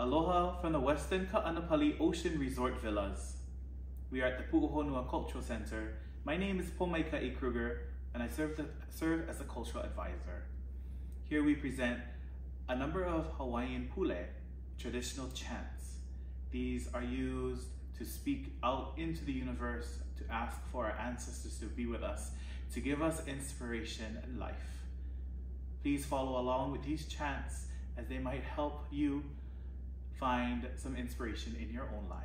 Aloha from the Westin Ka'anapali Ocean Resort Villas. We are at the Pu'uhonua Cultural Center. My name is Pomaika A. Kruger, and I serve, the, serve as a cultural advisor. Here we present a number of Hawaiian pule, traditional chants. These are used to speak out into the universe, to ask for our ancestors to be with us, to give us inspiration and life. Please follow along with these chants as they might help you find some inspiration in your own life.